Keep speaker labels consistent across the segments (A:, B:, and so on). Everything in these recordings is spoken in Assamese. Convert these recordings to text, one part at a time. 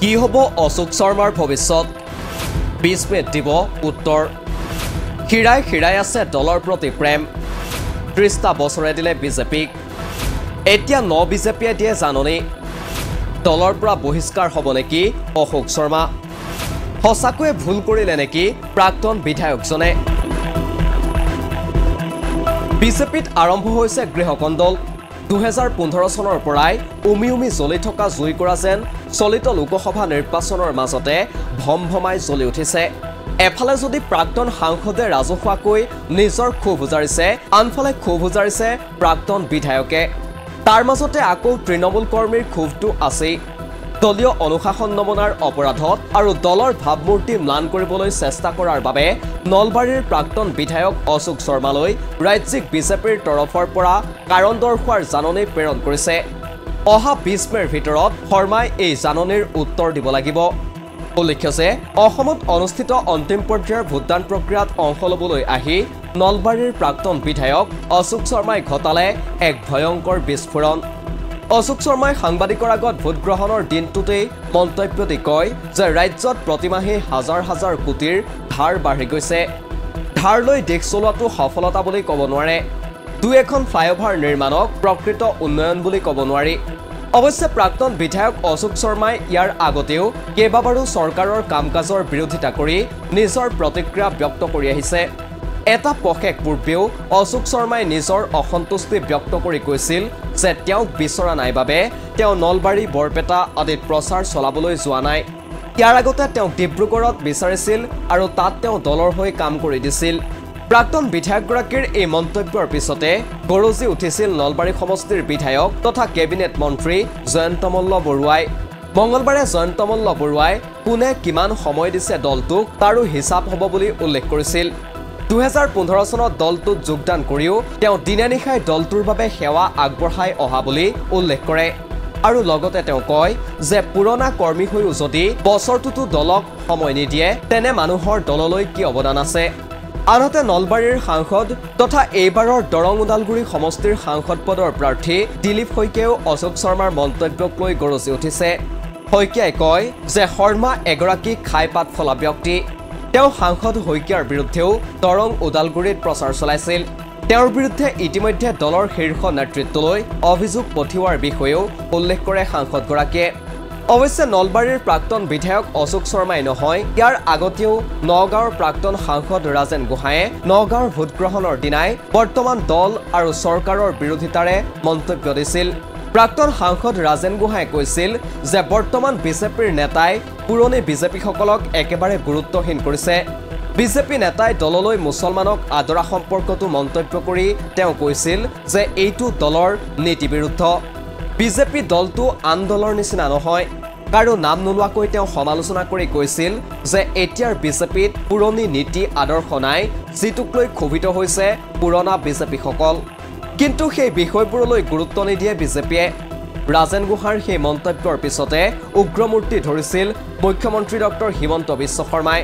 A: কি হ'ব অশোক শৰ্মাৰ ভৱিষ্যত? মিনিট দিব উত্তৰ। হীৰাই হীৰাই আছে দলৰ প্ৰতি প্ৰেম। ত্ৰিছটা বছৰে দিলে বিজেপিক। এতিয়া ন বিজেপিয়ে দিয়ে জাননী। দলৰ পৰা বহিষ্কাৰ হ'ব নেকি অশোক শৰ্মা? সঁচাকৈয়ে ভুল কৰিলে নেকি প্ৰাক্তন বিধায়কজনে? বিজেপিত আৰম্ভ হৈছে গৃহকণ্ডল দুহেজাৰ পোন্ধৰ চনৰ পৰাই উমি উমি জ্বলি থকা জুইকুৰা যেন চলিত লোকসভা নিৰ্বাচনৰ মাজতে ভম ভমাই জ্বলি উঠিছে। এফালে যদি প্ৰাক্তন সাংসদে ৰাজহুৱাকৈ নিজৰ ক্ষোভ উজাৰিছে আনফালে ক্ষোভ উজাৰিছে প্ৰাক্তন বিধায়কে। তাৰ মাজতে আকৌ তৃণমূল কৰ্মীৰ ক্ষোভটো আছেই। দলীয় অনুশাসন নমনাৰ অপৰাধত আৰু দলৰ ভাৱমূৰ্তি ম্লান কৰিবলৈ চেষ্টা কৰাৰ বাবে নলবাৰীৰ প্ৰাক্তন বিধায়ক অশোক শৰ্মালৈ ৰাজ্যিক বিজেপিৰ তৰফৰ পৰা কাৰণ দৰ্শোৱাৰ জাননী প্ৰেৰণ কৰিছে। অহা বিছ মেৰ ভিতৰত শৰ্মাই এই জাননীৰ উত্তৰ দিব লাগিব। উল্লেখ্য যে অসমত অনুষ্ঠিত অন্তিম পৰ্যায়ৰ ভোটদান প্ৰক্ৰিয়াত অংশ ল'বলৈ আহি নলবাৰীৰ প্ৰাক্তন বিধায়ক অশোক শৰ্মাই ঘটালে এক ভয়ংকৰ বিস্ফোৰণ। অশোক শৰ্মাই সাংবাদিকৰ আগত ভোটগ্ৰহণৰ দিনটোতেই মন্তব্য দি কয় যে ৰাজ্যত প্ৰতিমাহে হাজাৰ হাজাৰ কোটিৰ ধাৰ বাঢ়ি গৈছে। ধাৰ লৈ দেশ চলোৱাটো সফলতা বুলি ক'ব নোৱাৰে। দুই এখন ফ্লাইঅভাৰ নিৰ্মাণক প্ৰকৃত উন্নয়ন বুলি ক'ব নোৱাৰি। অৱশ্যে প্ৰাক্তন বিধায়ক অশোক শৰ্মাই ইয়াৰ আগতেও কেইবাবাৰো চৰকাৰৰ কাম কাজৰ বিৰোধিতা কৰি নিজৰ প্ৰতিক্ৰিয়া ব্যক্ত কৰি আহিছে। এটা পষেক পূৰ্বেও অশোক শৰ্মাই নিজৰ অসন্তুষ্টি ব্যক্ত কৰি কৈছিল যে তেওঁক বিচৰা নাই বাবে তেওঁ নলবাৰী বৰপেটা আদিত প্ৰচাৰ চলাবলৈ যোৱা নাই। ইয়াৰ আগতে তেওঁক ডিব্ৰুগড়ত বিচাৰিছিল আৰু তাত তেওঁ দলৰ হৈ কাম কৰি দিছিল। প্ৰাক্তন বিধায়কগৰাকীৰ এই মন্তব্যৰ পিছতে গৰজি উঠিছিল নলবাৰী সমষ্টিৰ বিধায়ক তথা কেবিনেট মন্ত্ৰী জয়ন্ত মল্ল বৰুৱাই। মঙলবাৰে জয়ন্ত মল্ল বৰুৱাই কোনে কিমান সময় দিছে দলটোক তাৰো হিচাপ হ'ব বুলি উল্লেখ কৰিছিল। দুহেজাৰ পোন্ধৰ চনত দলটোত যোগদান কৰিও তেওঁ দিনে নিশাই দলটোৰ বাবে সেৱা আগবঢ়াই অহা বুলি উল্লেখ কৰে। আৰু লগতে তেওঁ কয় যে পুৰণা কৰ্মী হৈও যদি বছৰটোতো দলক সময় নিদিয়ে তেনে মানুহৰ দললৈ কি অৱদান আছে? আনহাতে নলবাৰীৰ সাংসদ তথা এইবাৰৰ দৰং ওদালগুৰি সমষ্টিৰ সাংসদ পদৰ প্ৰাৰ্থী দিলীপ শইকীয়াও অশোক শৰ্মাৰ মন্তব্যক লৈ গৰজি উঠিছে। শইকীয়াই কয় যে শৰ্মা এগৰাকী খাই পাত ফলা ব্যক্তি। তেওঁ সাংসদ শইকীয়াৰ বিৰুদ্ধেও দৰং ওদালগুৰিত প্ৰচাৰ চলাইছিল। তেওঁৰ বিৰুদ্ধে ইতিমধ্যে দলৰ শীৰ্ষ নেতৃত্বলৈ অভিযোগ পঠিওৱাৰ বিষয়েও উল্লেখ কৰে সাংসদগৰাকীয়ে। অৱশ্যে নলবাৰীৰ প্ৰাক্তন বিধায়ক অশোক শৰ্মাই নহয় ইয়াৰ আগতেও নগাঁৱৰ প্ৰাক্তন সাংসদ ৰাজেন গোহাঁয়ে নগাঁৱৰ ভোটগ্ৰহণৰ দিনাই বৰ্তমান দল আৰু চৰকাৰৰ বিৰোধিতাৰে মন্তব্য দিছিল। প্ৰাক্তন সাংসদ ৰাজেন গোহাঁয়ে কৈছিল যে বৰ্তমান বিজেপিৰ নেতাই পুৰণি বিজেপিসকলক একেবাৰে গুৰুত্বহীন কৰিছে। বিজেপি নেতাই দললৈ মুছলমানক আদৰা সম্পৰ্কতো মন্তব্য কৰি তেওঁ কৈছিল যে এইটো দলৰ নীতি বিৰুদ্ধ বিজেপি দলটো আন দলৰ নিচিনা নহয়। কাৰো নাম নোলোৱাকৈ তেওঁ সমালোচনা কৰি কৈছিল যে এতিয়াৰ বিজেপিত পুৰণি নীতি আদৰ্শ নাই যিটোক লৈ ক্ষোভিত হৈছে পুৰণা বিজেপিসকল। কিন্তু সেই বিষয়বোৰলৈ গুৰুত্ব নিদিয়ে বিজেপিয়ে। ৰাজেন গোহাঁৰ সেই মন্তব্যৰ পিছতে উগ্ৰমূৰ্তি ধৰিছিল মুখ্যমন্ত্ৰী ডক্টৰ হিমন্ত বিশ্ব শৰ্মাই।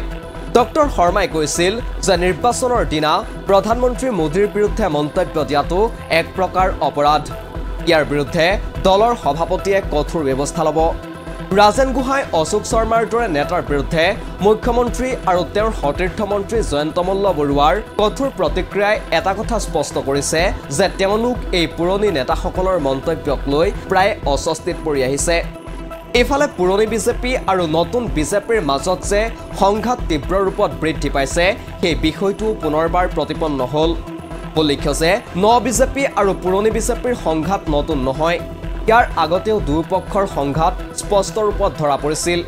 A: ডক্টৰ শৰ্মাই কৈছিল যে নিৰ্বাচনৰ দিনা প্ৰধানমন্ত্ৰী মোদীৰ বিৰুদ্ধে মন্তব্য দিয়াটো এক প্ৰকাৰ অপৰাধ। ইয়াৰ বিৰুদ্ধে দলৰ সভাপতিয়ে কঠোৰ ব্যৱস্থা ল'ব। ৰাজেন গোহাঁই অশোক শৰ্মাৰ দৰে নেতাৰ বিৰুদ্ধে মুখ্যমন্ত্ৰী আৰু তেওঁৰ সতীৰ্থ মন্ত্ৰী জয়ন্ত মল্ল বৰুৱাৰ কঠোৰ প্ৰতিক্ৰিয়াই এটা কথা স্পষ্ট কৰিছে যে তেওঁলোক এই পুৰণি নেতাসকলৰ মন্তব্যক লৈ প্ৰায় অস্বস্তিত পৰি আহিছে। ইফালে পুৰণি বিজেপি আৰু নতুন বিজেপিৰ মাজত যে সংঘাত তীব্ৰ ৰূপত বৃদ্ধি পাইছে সেই বিষয়টো পুনৰবাৰ প্ৰতিপন্ন হ'ল। উল্লেখ্য যে ন বিজেপি আৰু পুৰণি বিজেপিৰ সংঘাত নতুন নহয়। ইয়াৰ আগতেও দুয়োপক্ষৰ সংঘাত স্পষ্ট ৰূপত ধৰা পৰিছিল।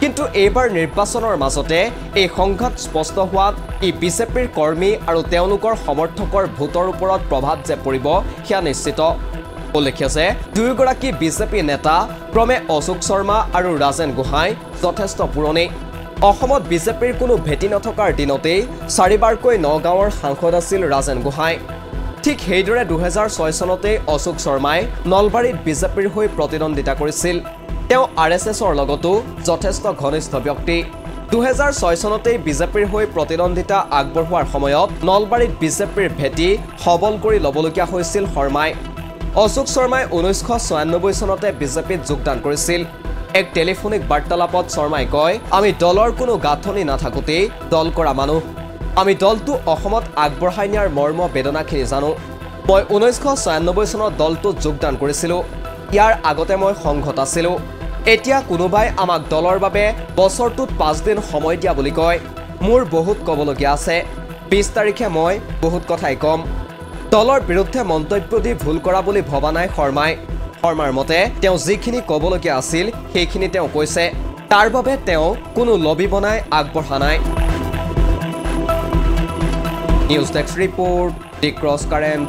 A: কিন্তু এইবাৰ নিৰ্বাচনৰ মাজতে এই সংঘাত স্পষ্ট হোৱাত ই বিজেপিৰ কৰ্মী আৰু তেওঁলোকৰ সমৰ্থকৰ ভোটৰ ওপৰত প্ৰভাৱ যে পৰিব সেয়া নিশ্চিত। উল্লেখ্য যে দুয়োগৰাকী বিজেপি নেতা ক্ৰমে অশোক শৰ্মা আৰু ৰাজেন গোহাঁই যথেষ্ট পুৰণি। অসমত বিজেপিৰ কোনো ভেটি নথকাৰ দিনতেই চাৰিবাৰকৈ নগাঁৱৰ সাংসদ আছিল ৰাজেন গোহাঁই। ঠিক সেইদৰে দুহেজাৰ ছয় চনতেই অশোক শৰ্মাই নলবাৰীত বিজেপিৰ হৈ প্ৰতিদ্বন্দ্বিতা কৰিছিল। তেওঁ আৰ এছ এছৰ লগতো যথেষ্ট ঘনিষ্ঠ ব্যক্তি। দুহেজাৰ ছয় চনতেই বিজেপিৰ হৈ প্ৰতিদ্বন্দ্বিতা আগবঢ়োৱাৰ সময়ত নলবাৰীত বিজেপিৰ ভেটি সবল কৰি ল'বলগীয়া হৈছিল শৰ্মাই। অশোক শৰ্মাই ঊনৈছশ ছয়ান্নব্বৈ চনতে বিজেপিত যোগদান কৰিছিল। এক টেলিফোনিক বাৰ্তালাপত শৰ্মাই কয় আমি দলৰ কোনো গাঁথনি নাথাকোঁতেই দল কৰা মানুহ। আমি দলটো অসমত আগবঢ়াই নিয়াৰ মৰ্ম বেদনাখিনি জানো। মই ঊনৈছশ ছয়ান্নব্বৈ চনত দলটোত যোগদান কৰিছিলোঁ। ইয়াৰ আগতে মই সংঘত আছিলোঁ। এতিয়া কোনোবাই আমাক দলৰ বাবে বছৰটোত পাঁচদিন সময় দিয়া বুলি কয়। মোৰ বহুত ক'বলগীয়া আছে। বিছ তাৰিখে মই বহুত কথাই ক'ম। দলৰ বিৰুদ্ধে মন্তব্য দি ভুল কৰা বুলি ভবা নাই শৰ্মাই। শৰ্মাৰ মতে তেওঁ যিখিনি ক'বলগীয়া আছিল সেইখিনি তেওঁ কৈছে। তাৰ বাবে তেওঁ কোনো লবি বনাই আগবঢ়া নাই। News desk report the cross current.